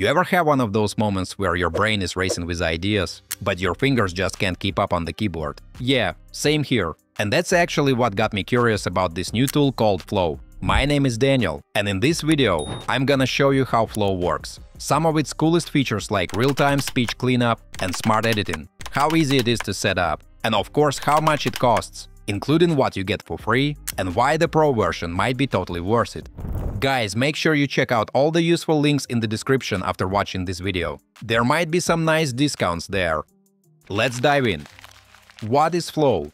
You ever have one of those moments where your brain is racing with ideas, but your fingers just can't keep up on the keyboard? Yeah, same here. And that's actually what got me curious about this new tool called Flow. My name is Daniel, and in this video, I'm gonna show you how Flow works. Some of its coolest features like real-time speech cleanup and smart editing, how easy it is to set up, and of course how much it costs, including what you get for free and why the pro version might be totally worth it. Guys, make sure you check out all the useful links in the description after watching this video. There might be some nice discounts there. Let's dive in. What is Flow?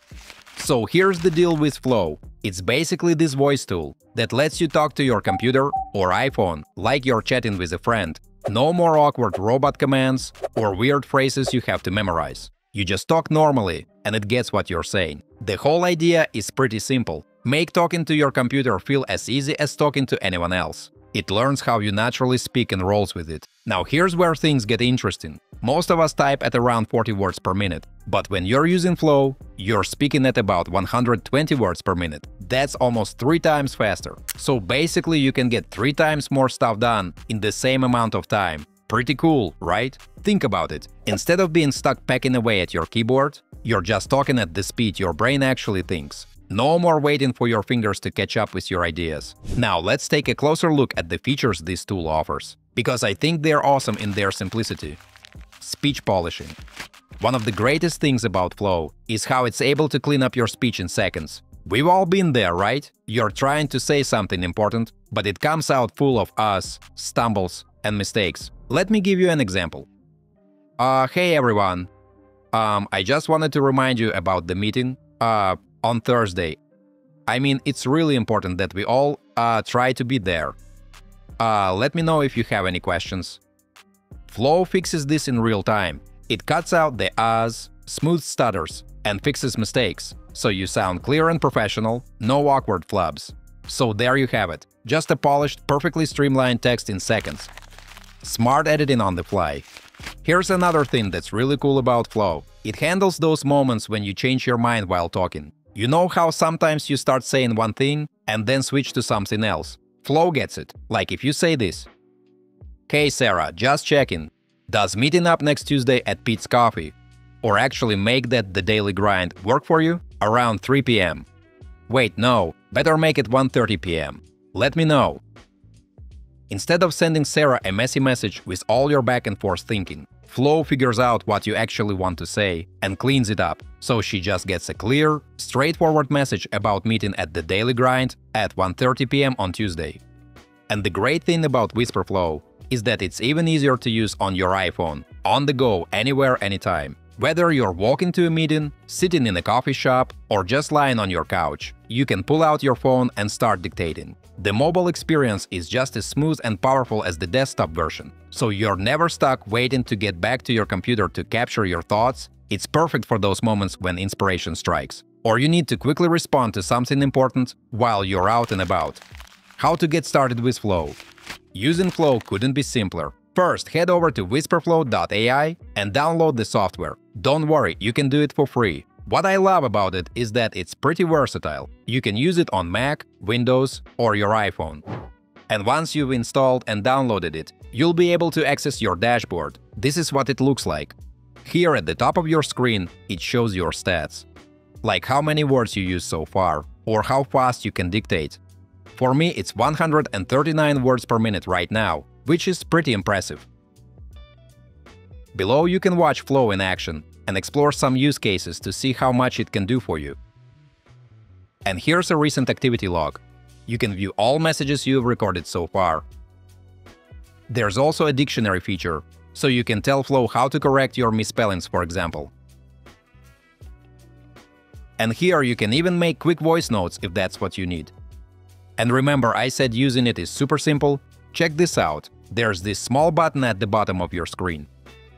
So here's the deal with Flow. It's basically this voice tool that lets you talk to your computer or iPhone like you're chatting with a friend. No more awkward robot commands or weird phrases you have to memorize. You just talk normally and it gets what you're saying. The whole idea is pretty simple. Make talking to your computer feel as easy as talking to anyone else. It learns how you naturally speak and rolls with it. Now here's where things get interesting. Most of us type at around 40 words per minute, but when you're using Flow, you're speaking at about 120 words per minute. That's almost three times faster. So basically you can get three times more stuff done in the same amount of time. Pretty cool, right? Think about it. Instead of being stuck pecking away at your keyboard, you're just talking at the speed your brain actually thinks. No more waiting for your fingers to catch up with your ideas. Now let's take a closer look at the features this tool offers, because I think they're awesome in their simplicity. Speech polishing. One of the greatest things about Flow is how it's able to clean up your speech in seconds. We've all been there, right? You're trying to say something important, but it comes out full of us, stumbles, and mistakes. Let me give you an example. Uh, hey everyone. Um, I just wanted to remind you about the meeting. Uh, on Thursday. I mean, it's really important that we all uh, try to be there. Uh, let me know if you have any questions. Flow fixes this in real time. It cuts out the ahs, smooth stutters, and fixes mistakes, so you sound clear and professional, no awkward flubs. So there you have it, just a polished, perfectly streamlined text in seconds. Smart editing on the fly. Here's another thing that's really cool about Flow. It handles those moments when you change your mind while talking. You know how sometimes you start saying one thing and then switch to something else? Flow gets it, like if you say this. Hey Sarah, just checking. Does meeting up next Tuesday at Peet's Coffee, or actually make that the daily grind, work for you? Around 3 pm. Wait, no, better make it 1.30 pm. Let me know. Instead of sending Sarah a messy message with all your back and forth thinking, Flow figures out what you actually want to say and cleans it up, so she just gets a clear, straightforward message about meeting at the Daily Grind at 1.30 pm on Tuesday. And the great thing about Wispr Flow is that it's even easier to use on your iPhone, on the go, anywhere, anytime. Whether you're walking to a meeting, sitting in a coffee shop, or just lying on your couch, you can pull out your phone and start dictating. The mobile experience is just as smooth and powerful as the desktop version, so you're never stuck waiting to get back to your computer to capture your thoughts. It's perfect for those moments when inspiration strikes, or you need to quickly respond to something important while you're out and about. How to get started with Flow Using Flow couldn't be simpler. First, head over to wisprflow.ai and download the software. Don't worry, you can do it for free. What I love about it is that it's pretty versatile. You can use it on Mac, Windows or your iPhone. And once you've installed and downloaded it, you'll be able to access your dashboard. This is what it looks like. Here at the top of your screen, it shows your stats. Like how many words you used so far, or how fast you can dictate. For me, it's 139 words per minute right now, which is pretty impressive. Below you can watch Flow in action and explore some use cases to see how much it can do for you. And here's a recent activity log. You can view all messages you've recorded so far. There's also a dictionary feature, so you can tell Flow how to correct your misspellings, for example. And here you can even make quick voice notes if that's what you need. And remember, I said using it is super simple? Check this out. There's this small button at the bottom of your screen.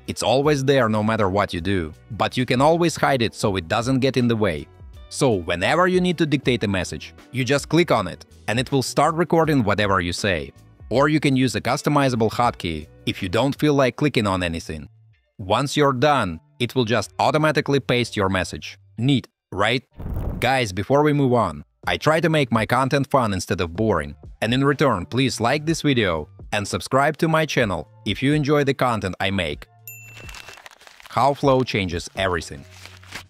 It's always there no matter what you do, but you can always hide it so it doesn't get in the way. So whenever you need to dictate a message, you just click on it, and it will start recording whatever you say. Or you can use a customizable hotkey if you don't feel like clicking on anything. Once you're done, it will just automatically paste your message. Neat, right? Guys, before we move on, I try to make my content fun instead of boring. And in return, please like this video, and subscribe to my channel if you enjoy the content I make. How Flow changes everything.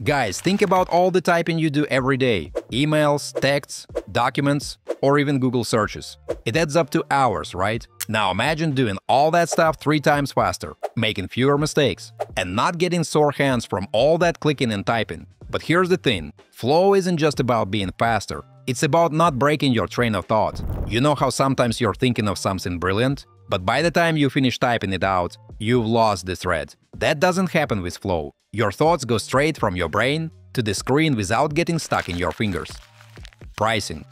Guys, think about all the typing you do every day emails, texts, documents, or even Google searches. It adds up to hours, right? Now imagine doing all that stuff three times faster, making fewer mistakes, and not getting sore hands from all that clicking and typing. But here's the thing, flow isn't just about being faster, it's about not breaking your train of thought. You know how sometimes you're thinking of something brilliant, but by the time you finish typing it out, you've lost the thread. That doesn't happen with flow. Your thoughts go straight from your brain to the screen without getting stuck in your fingers. Pricing.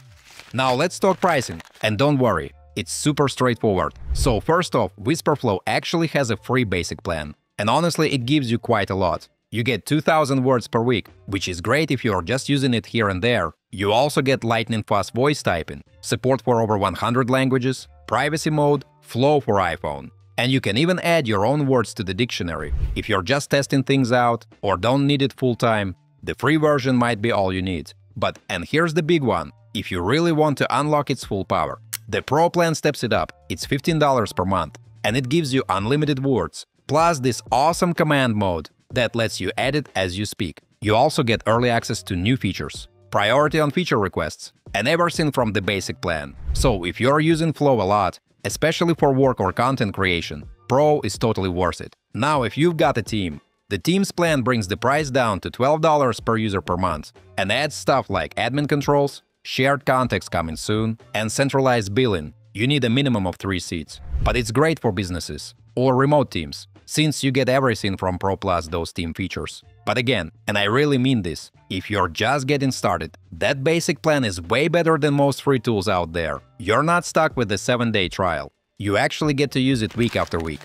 Now let's talk pricing, and don't worry, it's super straightforward. So first off, Wispr Flow actually has a free basic plan. And honestly, it gives you quite a lot. You get 2000 words per week, which is great if you're just using it here and there. You also get lightning fast voice typing, support for over 100 languages, privacy mode, flow for iPhone. And you can even add your own words to the dictionary. If you're just testing things out or don't need it full time, the free version might be all you need. But, and here's the big one, if you really want to unlock its full power, the Pro plan steps it up, it's $15 per month, and it gives you unlimited words, plus this awesome command mode that lets you edit as you speak. You also get early access to new features, priority on feature requests, and everything from the basic plan. So if you're using Flow a lot, especially for work or content creation, Pro is totally worth it. Now if you've got a team, the Teams plan brings the price down to $12 per user per month and adds stuff like admin controls, shared context coming soon, and centralized billing, you need a minimum of three seats. But it's great for businesses or remote teams, since you get everything from Pro Plus those team features. But again, and I really mean this, if you're just getting started, that basic plan is way better than most free tools out there. You're not stuck with the 7-day trial. You actually get to use it week after week.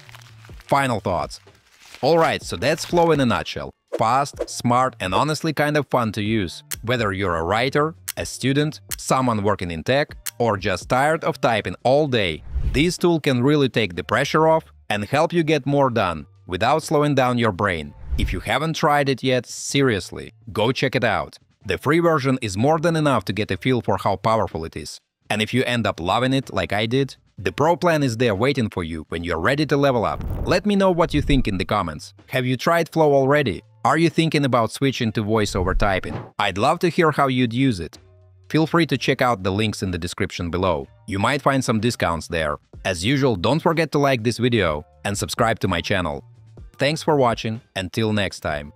Final thoughts. Alright, so that's Flow in a nutshell. Fast, smart, and honestly kind of fun to use. Whether you're a writer, a student, someone working in tech, or just tired of typing all day, this tool can really take the pressure off and help you get more done without slowing down your brain. If you haven't tried it yet, seriously, go check it out. The free version is more than enough to get a feel for how powerful it is. And if you end up loving it like I did, the Pro plan is there waiting for you when you're ready to level up. Let me know what you think in the comments. Have you tried Flow already? Are you thinking about switching to voice over typing? I'd love to hear how you'd use it. Feel free to check out the links in the description below. You might find some discounts there. As usual, don't forget to like this video and subscribe to my channel. Thanks for watching, until next time.